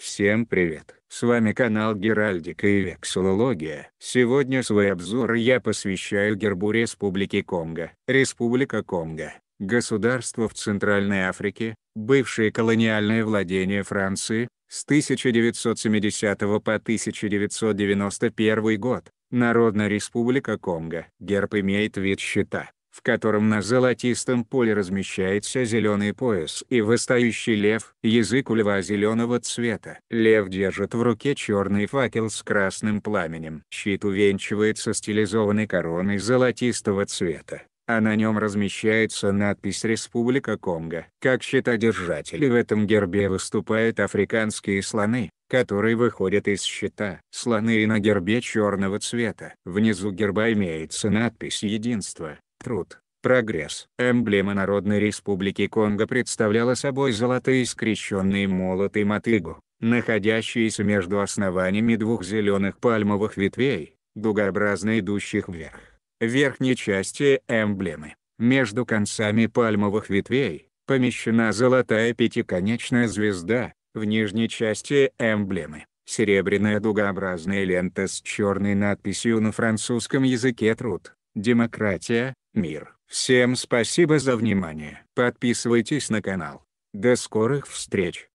Всем привет! С вами канал Геральдика и Вексилология. Сегодня свой обзор я посвящаю гербу Республики Конго. Республика Конго – государство в Центральной Африке, бывшее колониальное владение Франции, с 1970 по 1991 год. Народная республика Конго. Герб имеет вид щита в котором на золотистом поле размещается зеленый пояс и выстающий лев, язык у льва зеленого цвета. Лев держит в руке черный факел с красным пламенем. Щит увенчивается стилизованной короной золотистого цвета а на нем размещается надпись «Республика Конго». Как щитодержатели в этом гербе выступают африканские слоны, которые выходят из щита. Слоны на гербе черного цвета. Внизу герба имеется надпись «Единство», Труд. Прогресс. Эмблема Народной Республики Конго представляла собой золотые скрещенные молоты мотыгу, находящиеся между основаниями двух зеленых пальмовых ветвей, дугообразно идущих вверх. В верхней части эмблемы, между концами пальмовых ветвей, помещена золотая пятиконечная звезда, в нижней части эмблемы – серебряная дугообразная лента с черной надписью на французском языке «Труд», «Демократия», мир. Всем спасибо за внимание. Подписывайтесь на канал. До скорых встреч.